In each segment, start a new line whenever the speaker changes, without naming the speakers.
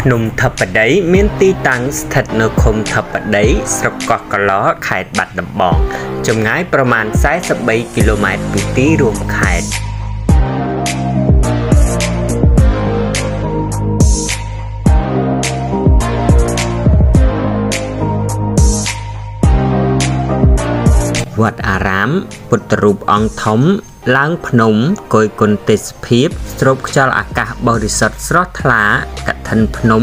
ភ្នំធបដី មានទីតាំងស្ថិតនៅឃុំធបដី ស្រុកកោះកឡខេត្តបាត់ដំបងចម្ងាយប្រមាណ43គីឡូម៉ែត្រពីទីរួមខេត្តវត្តអារាមពុទ្ធរូបអង្គធំ ឡើងភ្នំគយគុណទេសភាពស្រូបខ្យល់អាកាសបរិសុទ្ធស្រស់ថ្លាកឋិនភ្នំ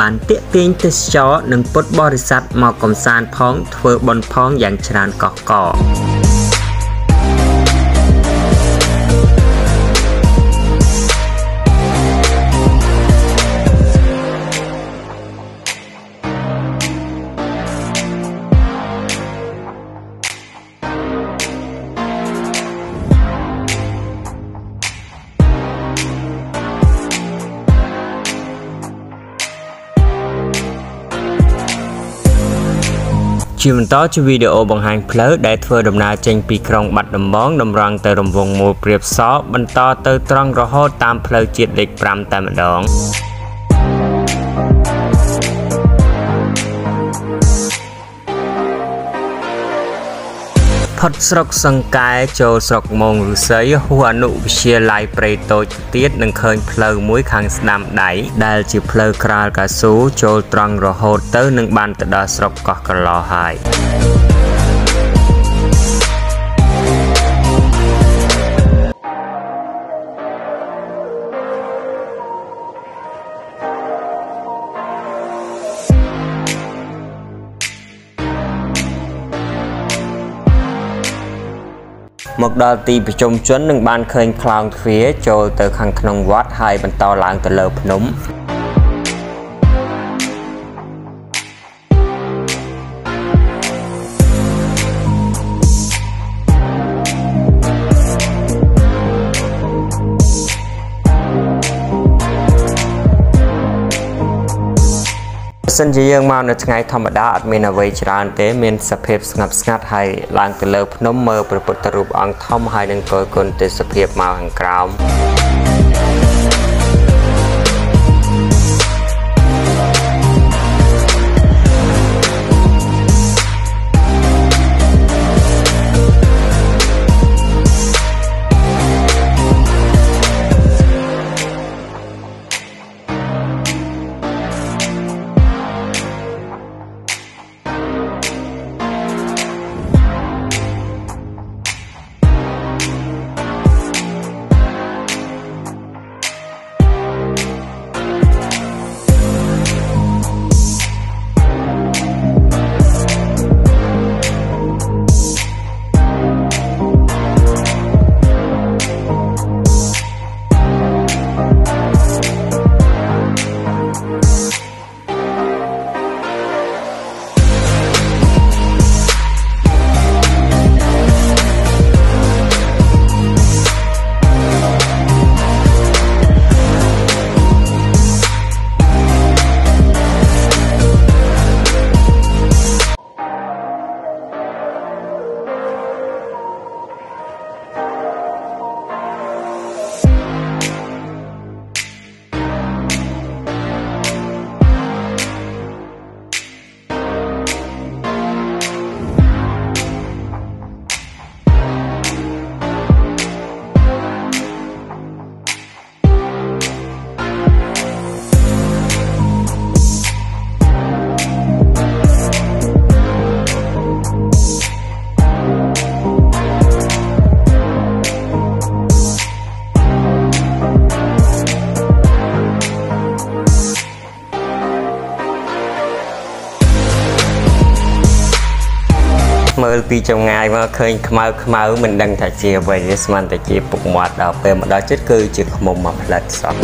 បានទាក់ទាញទេសចរនិងពុទ្ធបរិស័ទមកកំសាន្តផងធ្វើបុណ្យផងយ៉ាងច្រើនកកក ជាបន្តជាវីដេអូបង្ហាញផ្លូវដែលធ្វើដំណើរចេញពីក្រុងបាត់ដំបងតម្រង់ទៅរង្វង់មូលព្រាបសបន្តទៅត្រង់រហូតតាមផ្លូវជាតិលេខ5តែម្ដង តស្រុកសង្កែចូលស្រុកមងឫស្សីហួសអនុវិទ្យាល័យព្រៃតូចទៀតនឹងឃើញផ្លូវមួយខាងស្ដាំដៃដែលជាផ្លូវក្រាលកៅស៊ូចូលត្រង់រហូតទៅនឹងបានទៅដល់ស្រុកកោះកឡោហើយ មកដល់ទីប្រជុំជននឹងបានឃើញខ្លោងទ្វារចូលទៅខាងក្នុងវត្តហើយបន្តឡើងទៅលើភ្នំ សិនជាយើងមកនៅថ្ងៃធម្មតាអត់មានអ្វីច្រើនទេ មានសភាពស្ងប់ស្ងាត់ហើយឡើងទៅលើភ្នំមើលព្រះពុទ្ធរូបអង្គធំហើយនឹងគយគុណទេសភាពមកខាងក្រោម មើលពីចម្ងាយមកឃើញខ្មៅខ្មៅមិនដឹងថាជាអ្វីទេស្មានតែជាពុកមាត់ដល់ពេលមកដល់ជិតគឺជាខ្មុំមកផ្លិតសោះ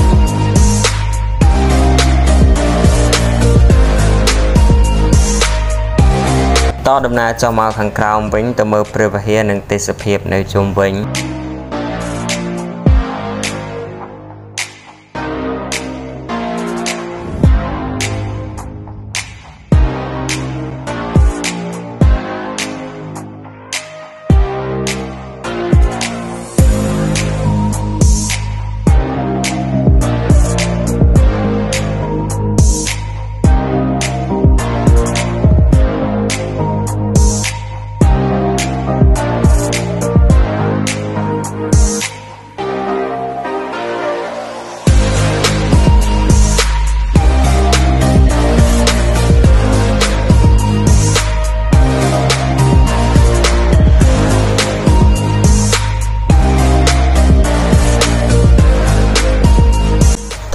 តដំណើរចុះមកខាងក្រោមវិញទៅមើលព្រះវិហារនិងទេសភាពនៅជុំវិញ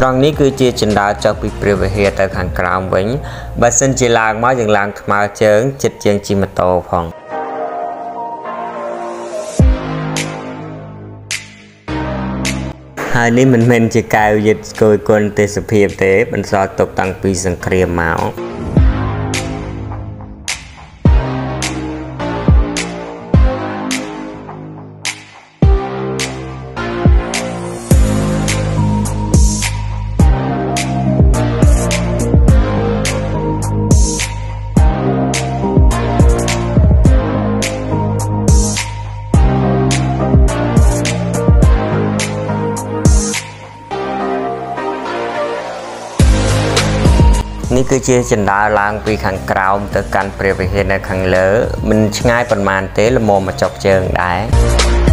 ត្រង់នេះគឺជាជណ្ដើរចុះពីព្រះវិហារទៅខាងក្រោមវិញបើសិនជាឡើងមកយើងឡើងថ្មើរជើងចិត្តជាងជិះម៉ូតូផងហើយនេះមិនមែនជាកែវយឹតគយគុណទេសភាពទេបន្សល់ទុកតាំងពីសង្គ្រាមមក នេះគឺជាចណ្ដើរឡើងពីខាងក្រោមទៅកាន់ព្រះវិហារនៅខាងលើ មិនឆ្ងាយប៉ុន្មានទេល្មមមកចុកជើងដែរ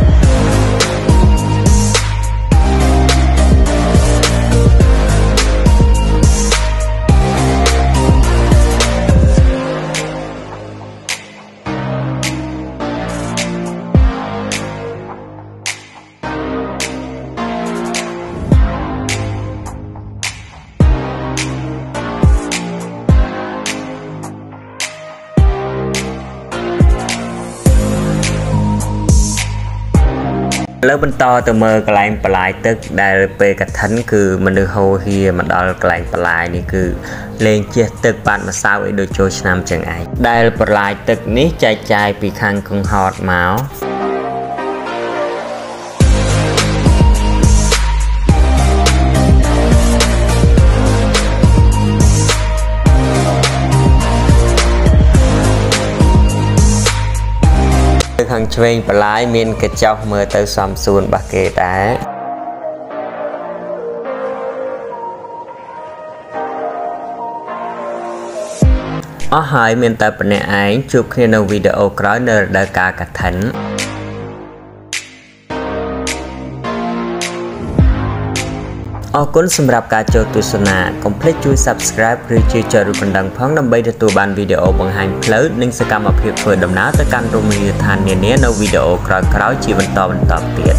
ឥឡូវបន្តទៅមើលកន្លែងបន្លាយទឹកដែលពេលកឋិនគឺមនុស្សហូហៀមកដល់កន្លែងបន្លាយនេះគឺលេងជះទឹកបាត់ម្សៅឲ្យដូចចូលឆ្នាំចឹងឯងដែលបន្លាយទឹកនេះចែកចាយពីខាងកង្ហតមក ឆ្វេងបន្លាយមានកញ្ចុះមើលទៅសំសួនរបស់គេដែរអស់ហើយមានតែប៉ុណ្ណេះឯងជួបគ្នានៅវីដេអូក្រោយនៅរដូវកាលកឋិន អរគុណសម្រាប់ការចូលទស្សនាកុំភ្លេចជួយ Subscribe ឬជាចុចរូបកណ្ដឹងផងដើម្បីទទួលបានវីដេអូបង្ហាញផ្លូវនិងសកម្មភាពធ្វើដំណើរទៅកាន់រមណីយដ្ឋាននានានៅវីដេអូក្រោយៗជាបន្តបន្តទៀត